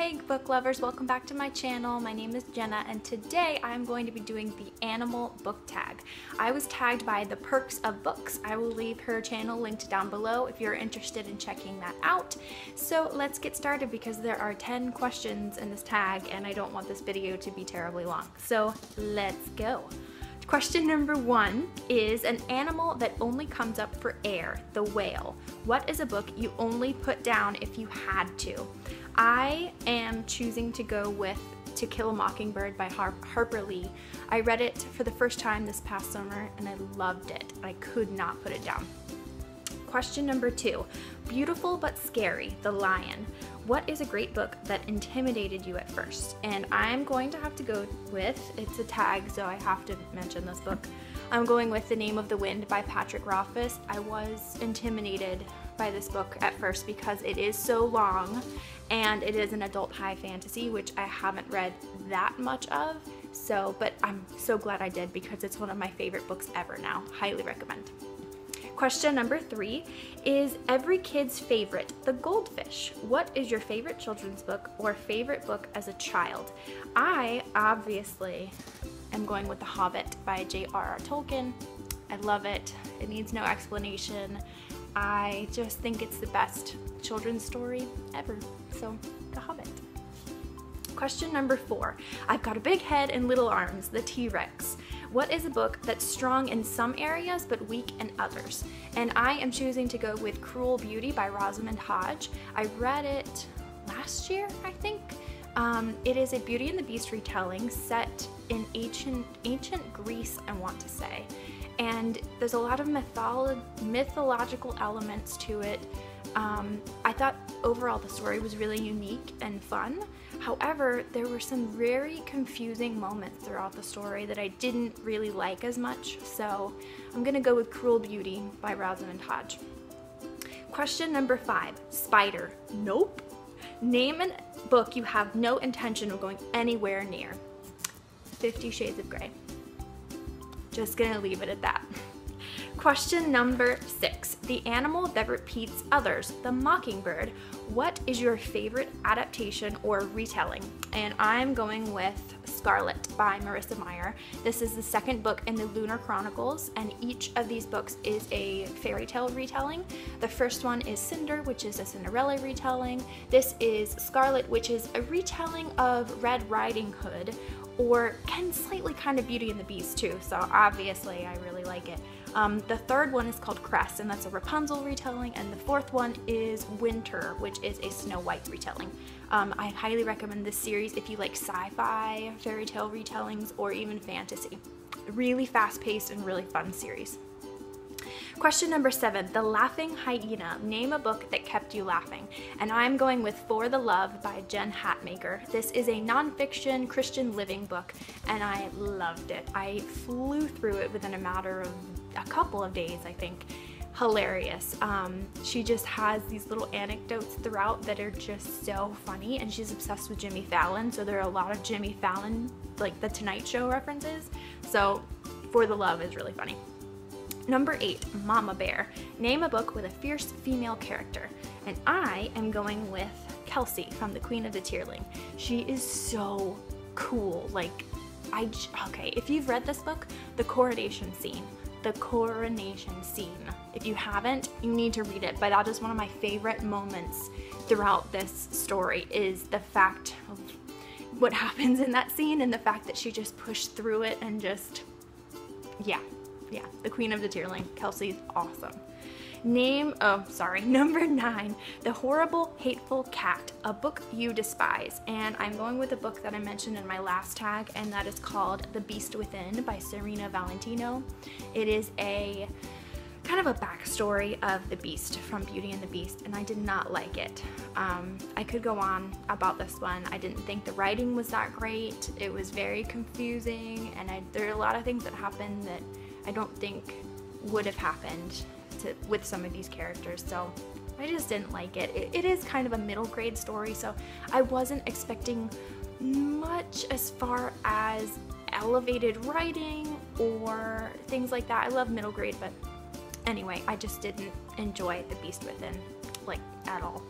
Hey book lovers, welcome back to my channel. My name is Jenna and today I'm going to be doing the animal book tag. I was tagged by The Perks of Books. I will leave her channel linked down below if you're interested in checking that out. So let's get started because there are 10 questions in this tag and I don't want this video to be terribly long. So let's go. Question number one is an animal that only comes up for air, the whale. What is a book you only put down if you had to? I am choosing to go with To Kill a Mockingbird by Har Harper Lee. I read it for the first time this past summer and I loved it. I could not put it down. Question number two, Beautiful but Scary, The Lion. What is a great book that intimidated you at first? And I'm going to have to go with, it's a tag so I have to mention this book. I'm going with The Name of the Wind by Patrick Rothfuss. I was intimidated by this book at first because it is so long and it is an adult high fantasy, which I haven't read that much of. So, but I'm so glad I did because it's one of my favorite books ever now. Highly recommend. Question number three is every kid's favorite, The Goldfish. What is your favorite children's book or favorite book as a child? I obviously am going with The Hobbit by J.R.R. Tolkien. I love it. It needs no explanation. I just think it's the best children's story ever. So, The Hobbit. Question number four. I've got a big head and little arms, the T-Rex. What is a book that's strong in some areas but weak in others? And I am choosing to go with Cruel Beauty by Rosamund Hodge. I read it last year, I think. Um, it is a Beauty and the Beast retelling set in ancient ancient Greece, I want to say and there's a lot of mytholo mythological elements to it. Um, I thought overall the story was really unique and fun. However, there were some very confusing moments throughout the story that I didn't really like as much, so I'm gonna go with Cruel Beauty by Rosamund Hodge. Question number five, Spider. Nope. Name a book you have no intention of going anywhere near. Fifty Shades of Grey. Just gonna leave it at that. Question number six, the animal that repeats others, the mockingbird. What is your favorite adaptation or retelling? And I'm going with Scarlet by Marissa Meyer. This is the second book in the Lunar Chronicles, and each of these books is a fairy tale retelling. The first one is Cinder, which is a Cinderella retelling. This is Scarlet, which is a retelling of Red Riding Hood, or can slightly kind of Beauty and the Beast too, so obviously I really like it. Um, the third one is called Cress, and that's a Rapunzel retelling, and the fourth one is Winter, which is a Snow White retelling. Um, I highly recommend this series if you like sci-fi, fairy tale retellings, or even fantasy. Really fast-paced and really fun series. Question number seven, The Laughing Hyena. Name a book that kept you laughing. And I'm going with For the Love by Jen Hatmaker. This is a nonfiction Christian living book and I loved it. I flew through it within a matter of a couple of days, I think. Hilarious. Um, she just has these little anecdotes throughout that are just so funny and she's obsessed with Jimmy Fallon so there are a lot of Jimmy Fallon like the Tonight Show references. So For the Love is really funny. Number eight, Mama Bear. Name a book with a fierce female character. And I am going with Kelsea from The Queen of the Tearling. She is so cool. Like, I, okay, if you've read this book, the coronation scene, the coronation scene. If you haven't, you need to read it, but that is one of my favorite moments throughout this story is the fact of what happens in that scene and the fact that she just pushed through it and just, yeah, yeah, the queen of the tearling. Kelsea's awesome. Name, oh, sorry, number nine, The Horrible Hateful Cat, a book you despise. And I'm going with a book that I mentioned in my last tag, and that is called The Beast Within by Serena Valentino. It is a kind of a backstory of the Beast from Beauty and the Beast, and I did not like it. Um, I could go on about this one. I didn't think the writing was that great. It was very confusing, and I, there are a lot of things that happened that I don't think would have happened to, with some of these characters. So I just didn't like it. it. It is kind of a middle grade story, so I wasn't expecting much as far as elevated writing or things like that. I love middle grade, but anyway, I just didn't enjoy The Beast Within like at all.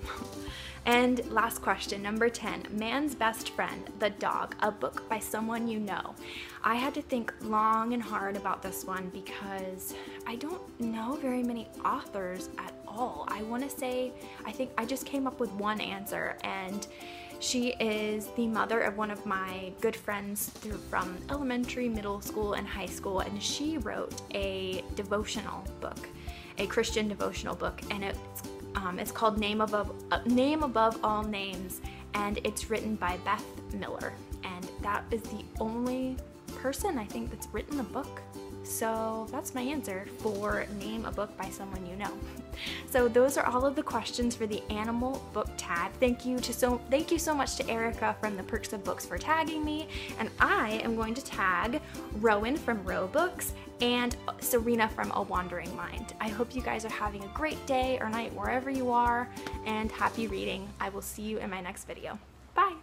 and last question, number 10 Man's Best Friend, The Dog, a book by someone you know. I had to think long and hard about this one because I don't know very many authors at all. I want to say, I think I just came up with one answer, and she is the mother of one of my good friends through, from elementary, middle school, and high school, and she wrote a devotional book, a Christian devotional book, and it's um, it's called Name Above uh, Name Above All Names, and it's written by Beth Miller, and that is the only person I think that's written a book so that's my answer for name a book by someone you know. So those are all of the questions for the animal book tag. Thank you to so thank you so much to Erica from the Perks of Books for tagging me. And I am going to tag Rowan from Row Books and Serena from A Wandering Mind. I hope you guys are having a great day or night wherever you are and happy reading. I will see you in my next video. Bye!